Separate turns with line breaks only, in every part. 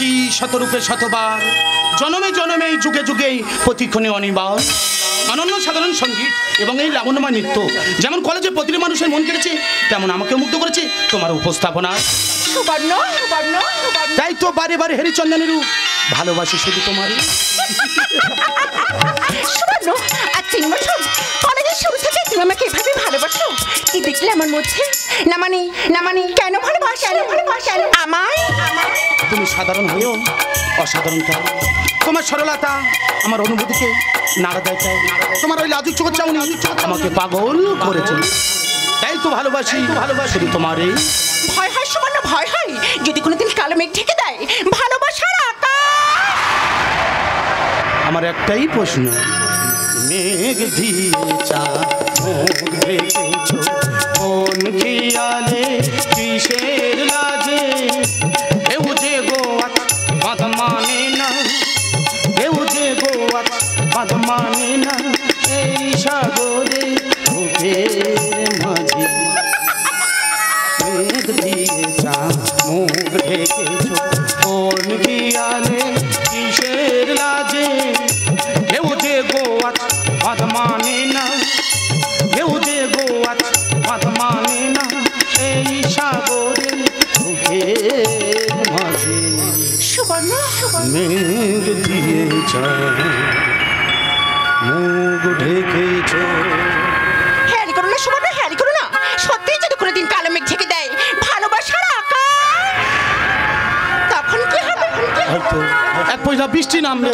আছি শতরূপে শতবার। জনমে জনমে যুগে যুগে প্রতিক্ষণে অনিবার। অনন্য সাধারণ সংগীত এবং এই লাবণ্যময় নৃত্য যেমন কলেজে প্রতিটি মানুষের মন কেড়েছে তেমন আমাকে মুগ্ধ করেছে তোমার উপস্থাপনা। তাই তো বারে বারে হরিচন্দনের ভালোবাসি শুধু
তোমার কলেজের শুরু থেকে তুমি আমাকে এভাবে ভালোবাসো। কি দেখলে আমার মধ্যে? না মানে না মানে কেন ভালোবাস? কেন ভালোবাস? কেন আমায়? আমায়?
তুমি সাধারণ হয়েও অসাধারণ তাই। তোমার সরলতা আমার অনুভূতিকে নাড়া দেয় তাই। তোমার ওই লাজুক চোখ চাউনি আমাকে পাগল করেছে। তাই তো ভালোবাসি ভালোবাসি। শুধু তোমারই
ভয় হয় সুবর্ণ ভয় হয়? যদি কোনোদিন কালো মেঘ ঢেকে দেয় ভালোবাসার আকাশ।
আমার একটাই প্রশ্ন মেঘ দিয়ে চা মানে মানে না। এই সাগরে মেঘ দিয়ে চা মুখ ঢেকেছ।
হ্যারি করো না সুবর্ণ হ্যারি করো না। সত্যি যদি কালো মেঘ ঢেকে দেয় ভালোবাসার আকাশ। তখন কি হবে? তখন কি
হয়তো। এক পয়সা বৃষ্টি নামবে।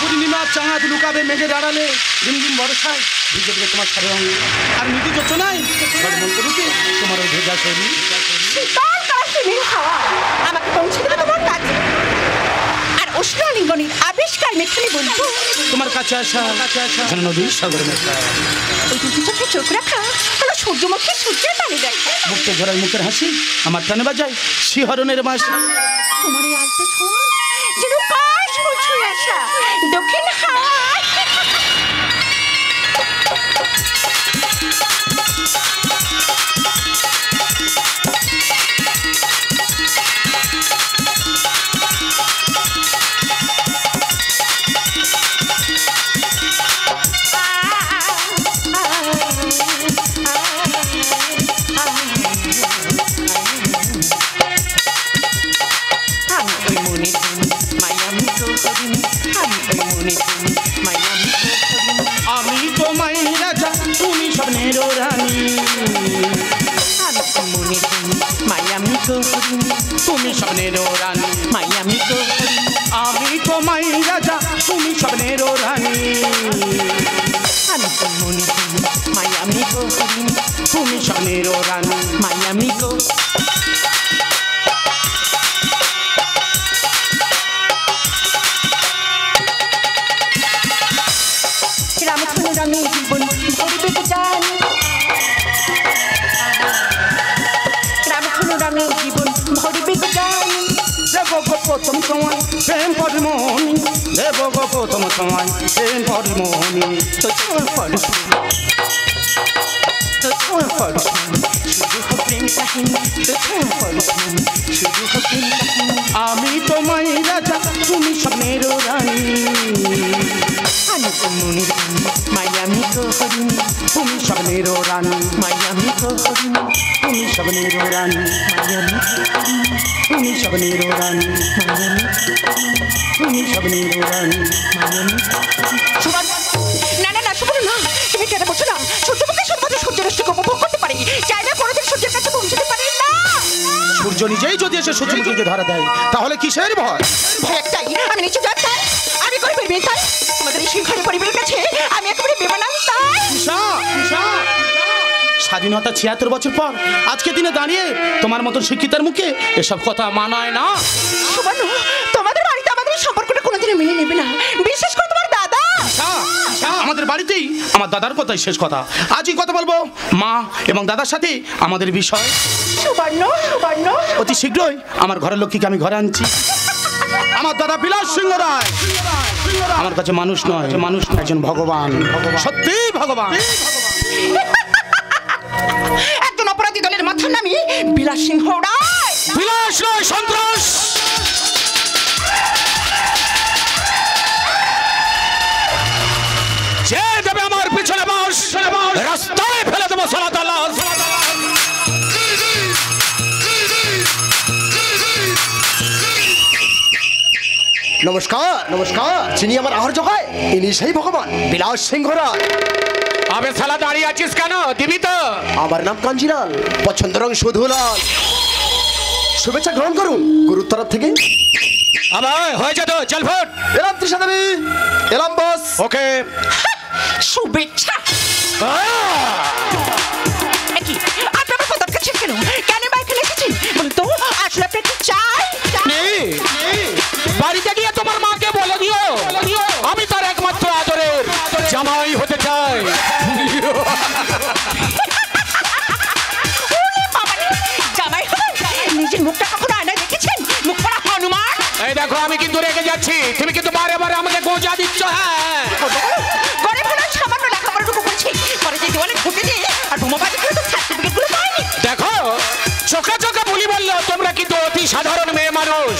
পূর্ণিমা চাঁদ লুকাবে মেঘে দাঁড়ালে দিন দিন বর্ষায় ভিজে দেবে তোমার সারে অঙ্গ। আর মৃদু চোখ নাই? তোমার ওই ভেজা শরীর
শীতল কাশ্মীর হাওয়া আমাকে পৌঁছে দেবে তোমার কাছে আর উষ্ণ লিঙ্গনির আবিষ্কার বলব
তোমার কাছে আসা। যেন নদীর সাগরে মেশা
এই দুটি চোখে চোখ রাখা হলো সূর্যমুখী সূর্যের পানি দেখা
ঝরার মুখের হাসি আমার প্রাণে বাজায়। শিহরণের মাস
তোমার এই আলতো ছোঁয়া যেন কাশ ছুঁয়ে আসা। দক্ষিণ তো করিনি one in body morning. The joy
for the The joy for the
আমি
তোমায় রাজা তুমি স্বপ্নের রানী।
আমি তো মনের মায়ামি তো হরিণী,
তুমি স্বপ্নের রানী।
মায়ামি তো হরিণী,
তুমি স্বপ্নের রানী।
মায়ামি
তুমি স্বপ্নের রানী।
মায়ামি
তুমি স্বপ্নের রানী।
মায়ামি না না না, সুবর্ণ না, তুমি কেন বলছো না। সূর্যমুখী সূর্যের কাছে পৌঁছতে পারি না।
সূর্য নিজেই যদি এসে সূর্যমুখীকে ধরা দেয় তাহলে কিসের ভয়?
ভয় একটাই আমি নিচু যাত্রায় আমি গরিবের মেয়ে তাই আমাদের এই শৃঙ্খলের পরিবারের কাছে আমি একেবারে বেমানান তাই
স্বাধীনতা ছিয়াত্তর বছর পর আজকে দিনে দাঁড়িয়ে তোমার মতন শিক্ষিতার মুখে এসব কথা মানায় না।
তোমাদের বাড়িতে আমাদের সম্পর্কটা কোনোদিনও মেনে নেবে না।
বাড়িতেই আমার দাদার কথাই শেষ কথা। আজই কথা বলব মা এবং দাদার সাথে আমাদের বিষয়।
সুবর্ণ সুবর্ণ।
অতি শীঘ্রই আমার ঘরের লক্ষ্মীকে আমি ঘরে আনছি। আমার দাদা বিলাস সিংহ রায়। আমার কাছে মানুষ নয় মানুষ নয়, একজন ভগবান। সত্যি ভগবান।
একজন অপরাধী দলের মাথার নামি বিলাস সিংহ রায়।
বিলাস নয় সন্ত্রাস।
নমস্কার নমস্কার। যিনি আমার আহার জোগায় ইনি সেই ভগবান বিলাস সিংহ রায়
আবে সালা দাঁড়িয়ে আছিস কেন? দিবি তো।
আমার নাম কাঞ্জিলাল পছন্দ রং শুধু লাল। শুভেচ্ছা গ্রহণ করুন গুরুর তরফ থেকে।
আবার হয়েছে তো চল ফুট।
এলাম তৃষা দেবী এলাম বস।
ওকে।
শুভেচ্ছা। কি? আপনি আমার কথা কাছে কেন? কেন বা এখানে এসেছেন? বলুন আসলে আপনি কি চাই?
বাড়িতে তোমার মাকে বলে দিও। আমি তার একমাত্র আদরের জামাই হতে চাই।
জামাই? নিজের মুখটা কখনো আয়নায় দেখেছেন? মুখ পড়া হনুমান?
এই দেখো আমি কিন্তু রেগে যাচ্ছি। তুমি কিন্তু বারে বারে আমাকে গোজা দিচ্ছ হ্যাঁ।
গরিব হলো সামান্য লেখাপড়াটুকু করছি। পরে যে দেওয়ালে ঢুকে দিয়ে আর বোমাবাজি করে তো সার্টিফিকেট পাইনি
দেখো চোখে চোখে বলি বলল তোমরা কিন্তু অতি সাধারণ মেয়ে মানুষ।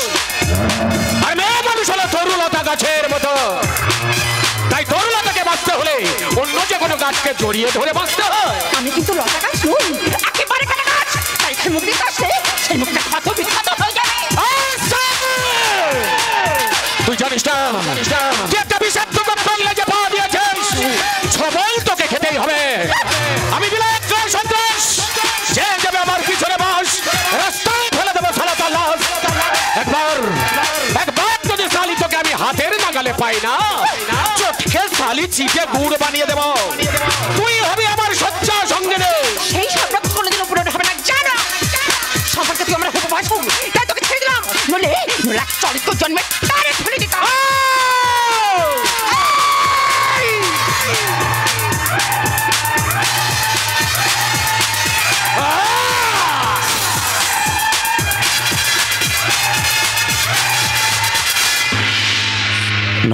গাছের মতো। তাই তরুলতাকে বাঁচতে হলে অন্য যে কোনো গাছকে জড়িয়ে ধরে বাঁচতে হয়।
আমি কিন্তু লতা গাছ নই, একেবারে কাটা গাছ। তাই সে মুখ
চিটে গুড় বানিয়ে দেব। তুই হবে আমার সচ্চা সঙ্গে নে
সেই সম্পর্ক কোনোদিনও পূরণ হবে না, জানো? সম্পর্কে তুই আমরা উপবাস হোক তাই তোকে ছেড়ে দিলাম। নলে নলে এক চরিত্র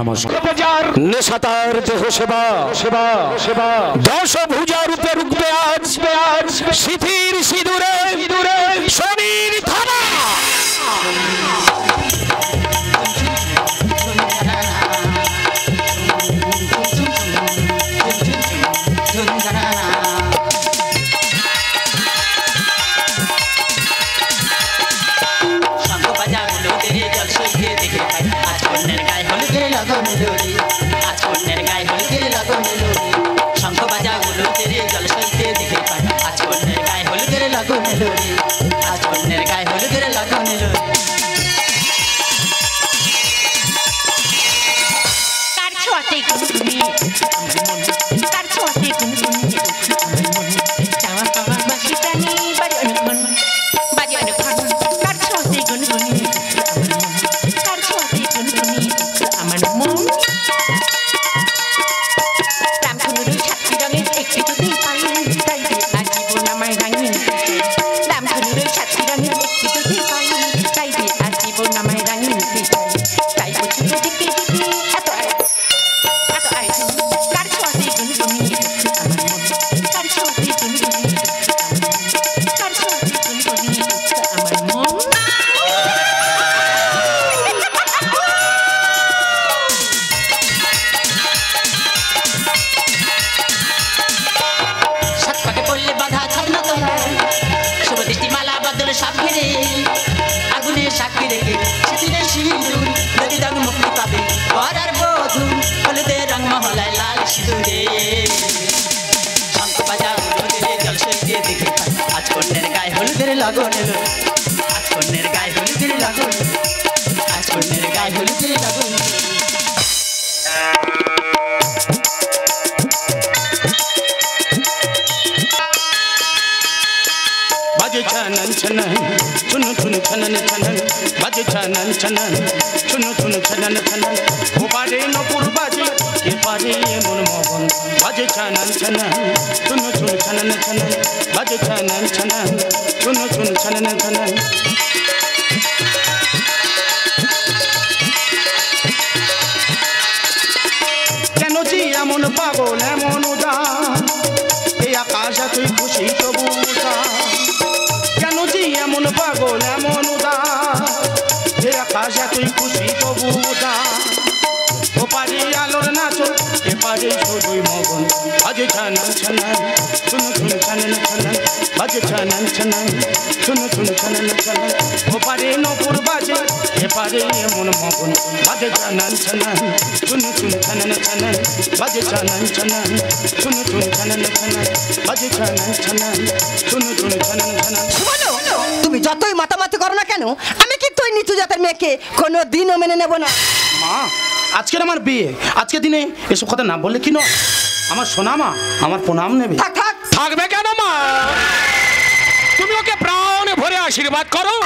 নমস্কার। নেশাতার দেহ সেবা। সেবা সেবা। দশ ভুজা রূপে রুখবে আজ আজ শিথির সিঁদুরে সিঁদুরে। শনির থানা।
লগন লড়ি আজ কন্যের গায়ে হলুদের লগন লড়ি
কার ছোঁয়াতে গুনগুনি কার ছোঁয়াতে
মহলায় লাল সিঁদুরে শঙ্খ বাজা হলুদের জল সইতে দেখে পাই। আজ কন্যের গায়ে হলুদের লগন এলো আজ কন্যের গায়ে হলুদের লগন এলো। আজ কন্যের গায়ে হলুদের লগন এলো।
ছনন চুনু চুনু ছনন ছনন বাজে ছনন ছনন চুনু ছনন ছনন বাজে ছনন ছনন চুনু চুনু বাজে ছানান ছানান শুনো শুনো ছানান ছানান বাজে ছানান ছানান শুনো শুনো ছানান ছানান বাজে ছানান ছানান শুনো শুনো ছানান ছানান
বলো তুমি যতই মাতামাতি করো না কেন আমি কিন্তু ওই নিচু জাতের মেয়েকে কোনো দিনও মেনে নেব না।
মা আজকের আমার বিয়ে আজকে দিনে এসব কথা না বললে কি নয়? আমার সোনা মা আমার প্রণাম নেবে।
থাক থাক।
থাকবে কেন মা? তুমি ওকে প্রাণ ভরে আশীর্বাদ করো।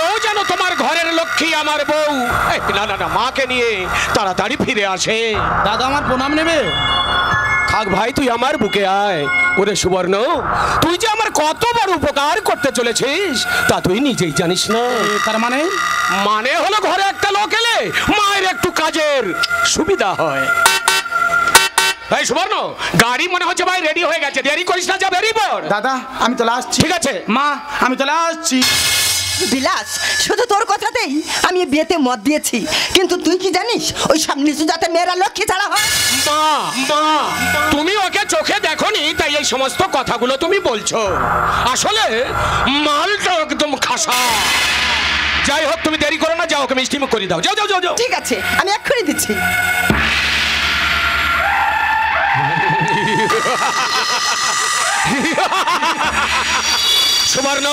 ও যেন তোমার ঘরের লক্ষ্মী আমার বউ। না না না মাকে নিয়ে তাড়াতাড়ি ফিরে আসে।
দাদা আমার প্রণাম নেবে?
থাক ভাই তুই আমার বুকে আয়। ওরে সুবর্ণ তুই যে আমার কত বড় উপকার করতে চলেছিস তা তুই নিজেই জানিস না।
তার মানে?
মানে হলো ঘরে একটা লোক এলে মায়ের একটু কাজের সুবিধা হয়। এই সুবর্ণ গাড়ি মনে হচ্ছে ভাই রেডি হয়ে গেছে। দেরি করিস না যা বেরিয়ে পড়।
দাদা আমি চলে আসছি।
ঠিক আছে।
মা আমি চলে আসছি।
বিলাস শুধু তোর কথাতেই আমি বিয়েতে মত দিয়েছি। কিন্তু তুই কি জানিস ওই সব যাতে মেয়েরা লক্ষ্মী ছাড়া হয়?
মা মা তুমি ওকে চোখে দেখোনি তাই এই সমস্ত কথাগুলো তুমি বলছো। আসলে মালটা একদম খাসা। যাই হোক তুমি দেরি করো না যাও ওকে মিষ্টি মুখ করে দাও। যাও যাও যাও যাও।
ঠিক আছে আমি এক্ষুনি দিচ্ছি।
সুবর্ণ।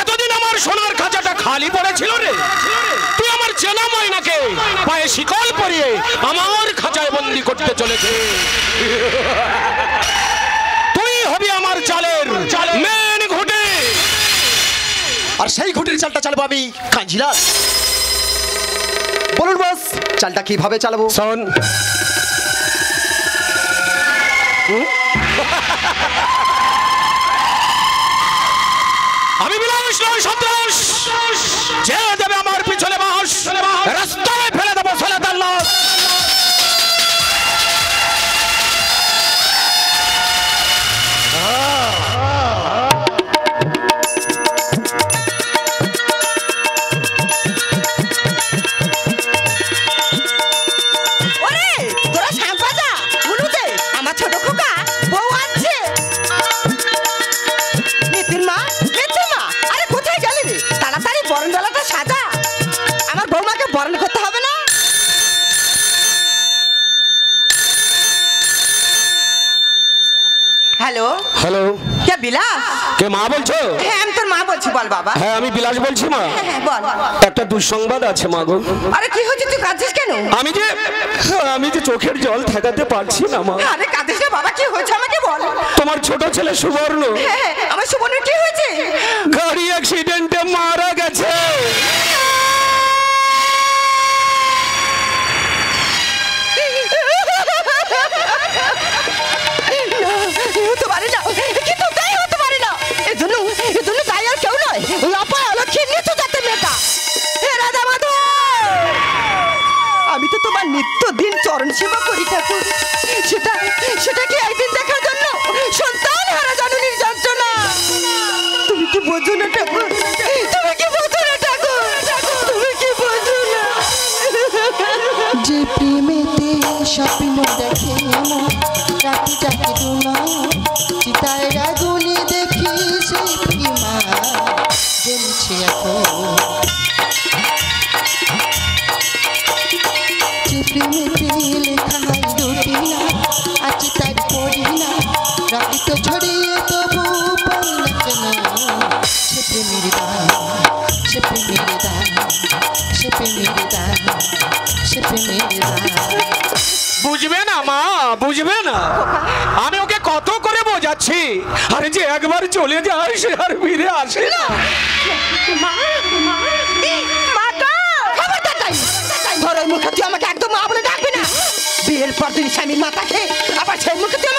এতদিন আমার সোনার খাঁচাটা খালি পড়েছিল রে। তুই আমার চেনা ময়নাকে পায়ে শিকল পরিয়ে আমার খাঁচায় বন্দি করতে চলেছে। তুই হবি আমার চালের মেন ঘুটে।
আর সেই ঘুটির চালটা চালাবো আমি। কাঞ্জিলাল। বলুন বস, চালটা কীভাবে চালাবো?
শোন আমি বিলাস নয় সন্ত্রাস
কে
মা বলছো?
হ্যাঁ আমি তোর মা বলছি বল বাবা।
হ্যাঁ আমি বিলাস বলছি মা।
হ্যাঁ হ্যাঁ বল।
একটা দুঃসংবাদ আছে মা গো।
আরে কি হয়েছে তুই কাঁদছিস কেন?
আমি যে আমি যে চোখের জল ঠেকাতে পারছি না মা।
আরে কাঁদিস না বাবা কি হয়েছে আমাকে বল?
তোমার ছোট ছেলে সুবর্ণ।
হ্যাঁ হ্যাঁ, আমার সুবর্ণের কি হয়েছে?
গাড়ি অ্যাক্সিডেন্টে মারা গেছে।
পারে চরণ সেবা করি ঠাকুর। সেটা সেটা কি একদিন দেখার জন্য সন্তান হারা জননীর যন্ত্রণা তুমি কি বোঝো না ঠাকুর? তুমি কি বোঝো না ঠাকুর? তুমি কি বোঝো না?
যে প্রেমেতে স্বপ্ন দেখে আমার রাতি ডাকে ডোনা চিতায় রাগুনি দেখি সেই প্রেমা জ্বলছে এখন
বুঝবে না? আমি ওকে কত করে বোঝাচ্ছি? আরে যে একবার চলে যায়, সে আর ফিরে আসে না।
মা মা গো খবরদার তাই তাই ধরো এই মুখে তুই আমাকে একদম বলে ডাকবি না। বিয়ের পর দিন স্বামীর মাথাকে, আবার সেই মুখে তুই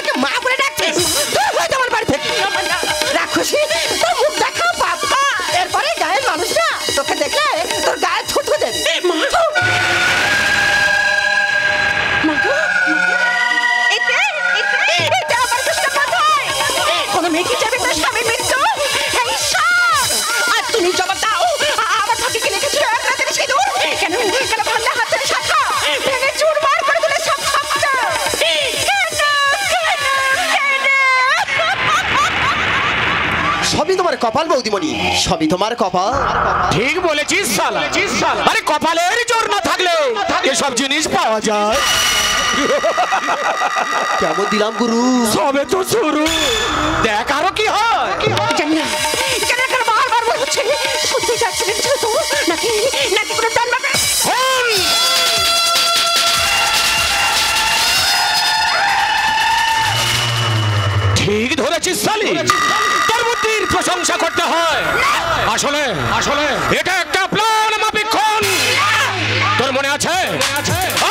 বৌদিমণি। সবই তোমার কপাল।
ঠিক বলেছিস শালা। আরে কপালের জোর না থাকলে এসব জিনিস পাওয়া যায়।
কেমন দিলাম গুরু?
সবে তো শুরু। দেখ আরও কি হয়।
জানি না। কেন কেন বারবার বলছে? সত্যি যাচ্ছিলেন তো নাকি নাকি কোনো প্ল্যান
ঠিক ধরেছিস সালি তোর বুদ্ধির প্রশংসা করতে হয়। আসলে আসলে। এটা একটা প্ল্যান খুন তোর মনে আছে?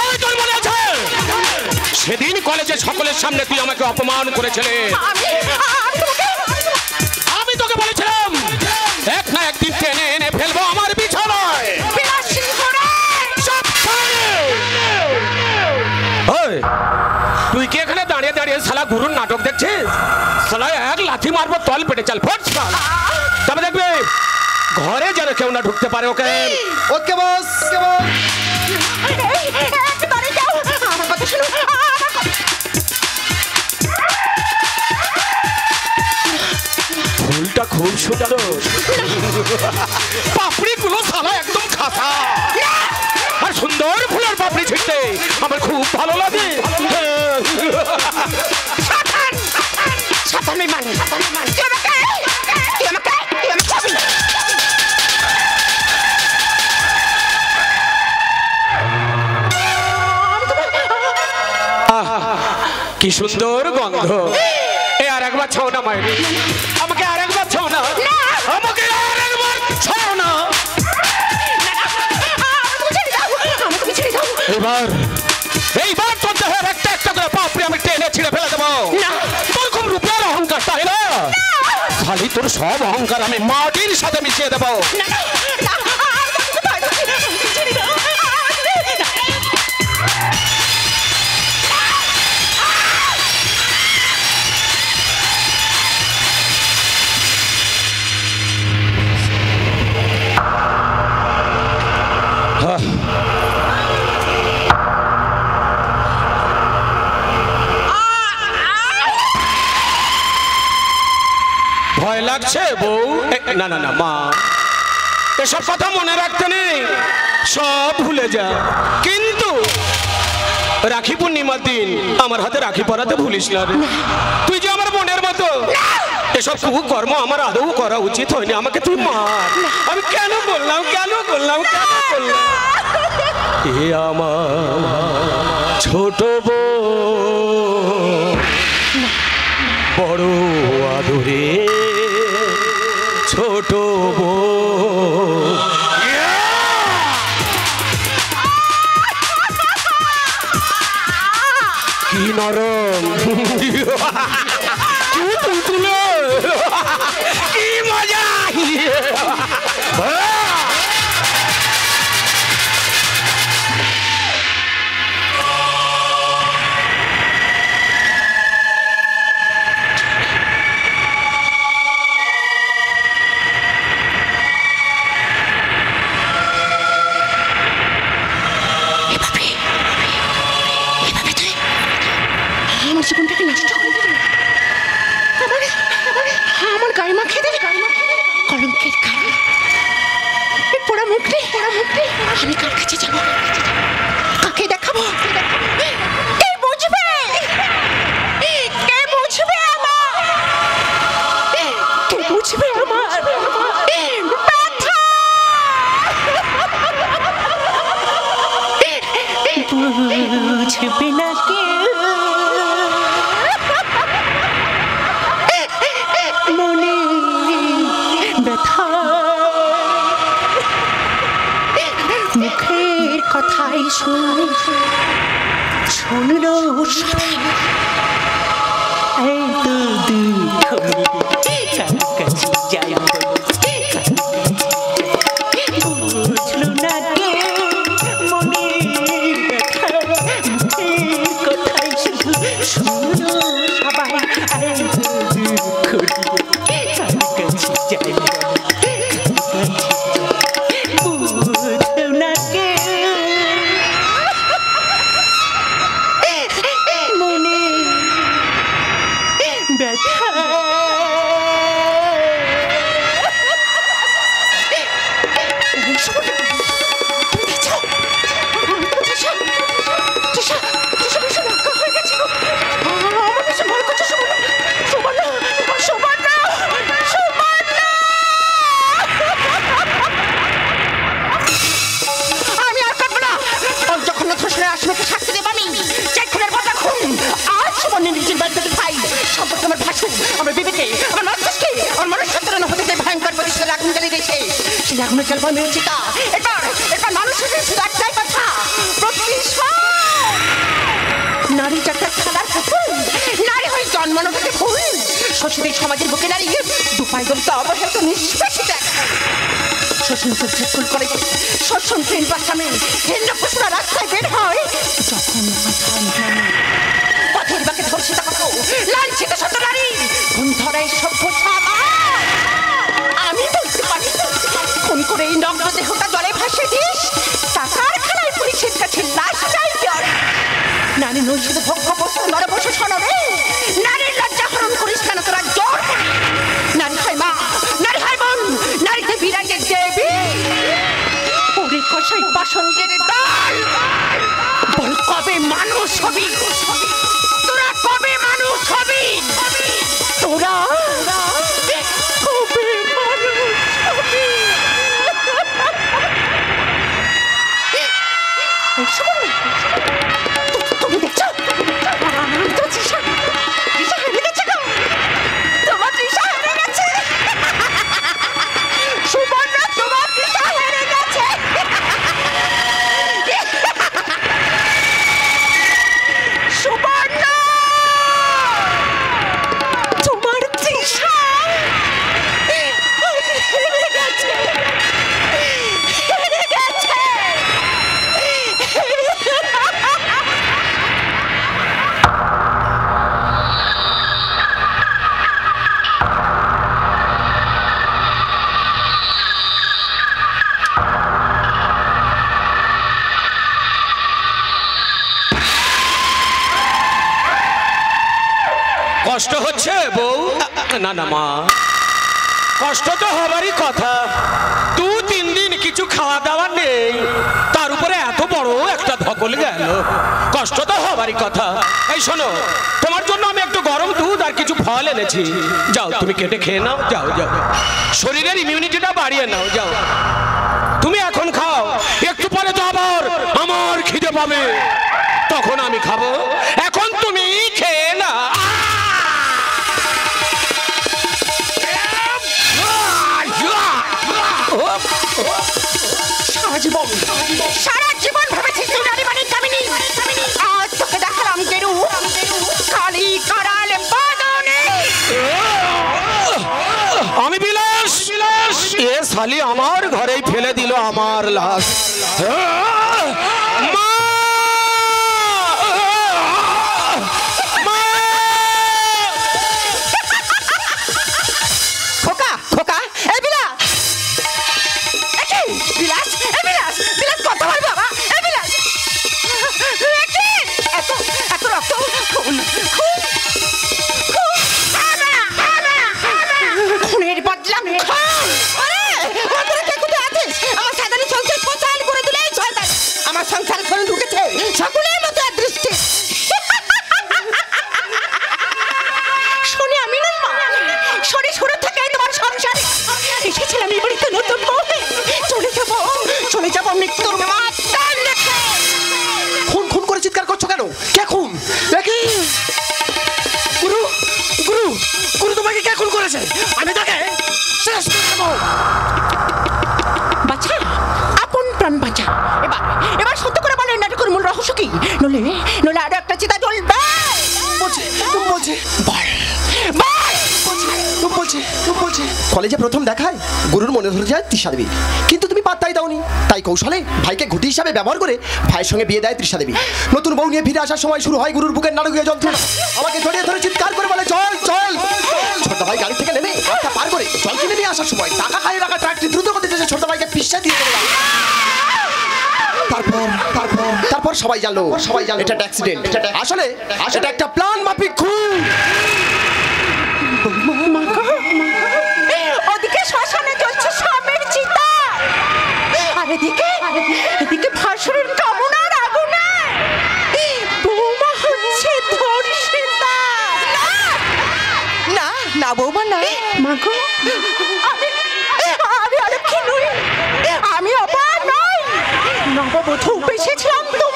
ওই তোর মনে আছে? সেদিন কলেজে সকলের সামনে তুই আমাকে অপমান করেছিলি।
আমি আমি
আমি তোকে বলেছিলাম এক না একদিন টেনে এনে ফেলব আমার বিছানায়। সালা গুরুর নাটক দেখছিস? সালা এক লাথি মারবো তল পেটে চাল ফট শাল। তবে দেখবে ঘরে যেন কেউ না ঢুকতে পারে ওকে।
ওকে বস ওকে বস।
ফুলটা খুব সুন্দর। পাপড়ি গুলো সালা একদম খাসা। আর সুন্দর ফুলের পাপড়ি ছিটতে আমার খুব ভালো লাগে। সুন্দর গন্ধ। এ আর একবার ছাও না মায়ের আমাকে আর একবার ছাও না। আমাকে আর একবার ছাও না। এবার। এইবার তোর দেহের একটা একটা করে পাপড়ি আমি টেনে ছিঁড়ে ফেলে দেবো। তোর খুব রূপের অহংকার তাই না? খালি তোর সব অহংকার আমি মাটির সাথে মিশিয়ে দেবো। লাগছে বউ? না না না, মা। এসব কথা মনে রাখতে নেই। সব ভুলে যা কিন্তু রাখি পূর্ণিমার দিন আমার হাতে রাখি পরাতে ভুলিস না রে। তুই যে আমার বোনের মতো। এসব কর্ম আমার আদৌ করা উচিত হয়নি। আমাকে তুই মার। আমি কেন বললাম কেন বললাম কেন বললাম? এ আমার ছোট বউ। বড় আদরে। ছোট বউ কি নরম
কথা। জন্মানো থেকে ভুল সমাজের বুকে নারী দুপাই গলিতে অবহেলিত নিষ্পেষিত শোষণ স্কুল কলেজে শোষণ রাস্তায় বের হয় পথের বাকে ধর্ষিত কত, লাঞ্ছিত শত নারী কোন ধরায় সভ্য আমি বলতে পারি কোন করে এই নগ্ন দেহটা জলে ভাসে দিস। পুলিশের কাছে লাশ জ্বর। নারী নৈশিত ভক্ষ বস্তু নর বসে শোনবে নারীর লজ্জা হরণ করিস কেন তোরা জোর নারী হয় মা, নারী হয় বোন নারীতে বিরাজের দেবী। ওরে কষাই বাসন্তের দল বল কবে মানুষ হবি?
না না, মা। কষ্ট তো হবারই কথা। দু, তিন দিন কিছু খাওয়া দাওয়া নেই। তার উপরে এত বড় একটা ধকল গেল। কষ্ট তো হবারই কথা। এই শোনো, তোমার জন্য আমি একটু গরম দুধ আর কিছু ফল এনেছি। যাও, তুমি কেটে খেয়ে নাও, যাও যাও। শরীরের ইমিউনিটিটা বাড়িয়ে নাও, যাও। তুমি এখন খাও। একটু পরে তো আবার আমার খিদে পাবে। তখন আমি খাব। এখন তুমি
জীবন সারা জীবন ভেবেছিস তুই রানী মানে কামিনী। আজ তোকে দেখালাম গেরু। খালি কারাল বাদনে।
আমি বিলাস বিলাস। এ শালি আমার ঘরেই ফেলে দিল আমার লাশ।
কলেজে প্রথম দেখায় গুরুর মনে ধরে যায় তৃষা দেবী। কিন্তু তুমি পাত্তাই দাওনি। তাই কৌশলে ভাইকে ঘুটি হিসাবে ব্যবহার করে ভাইয়ের সঙ্গে বিয়ে দেয় তৃষা দেবী। নতুন বউ নিয়ে ফিরে আসার সময় শুরু হয় গুরুর বুকের নারকীয় যন্ত্রণা। আমাকে জড়িয়ে ধরে চিৎকার করে বলে চল চল ছোট ভাই গাড়ি থেকে নেমে রাস্তা পার করে জল কিনে নিয়ে আসার সময় টাকা খাইয়ে রাখা ট্রাকটি দ্রুত গতিতে ছোট ভাইকে পিসা দিয়ে চলে। তারপর তারপর তারপর সবাই জানলো সবাই জানলো। এটা অ্যাক্সিডেন্ট আসলে এটা একটা প্ল্যান মাফিক খুন।
এদিকে এদিকে ভাসুরের কামনার আগুনে। বৌমা হচ্ছে ধর্ষিতা। না না বৌমা না। মাগো আমি আমি অলক্ষী নই আমি অপার নই। নববধূ বেসেছিলাম তোমার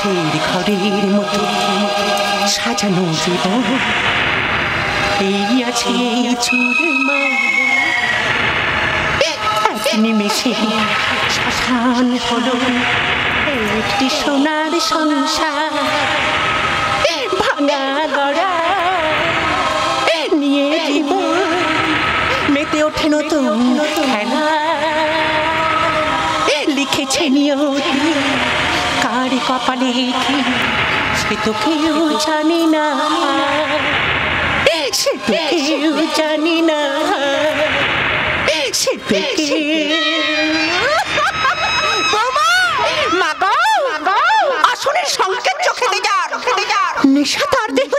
পাশের ঘরের মতো সাজানো জীবন। এই আছে চুরমা এক নিমেষে শ্মশান হলো একটি সোনার সংসার। ভাঙা কপালে কি? সে তো কেউ জানি না। সে তো কেউ জানি না। সে তো আসনের সংকেত চোখে দেজার নেশা তার দেহ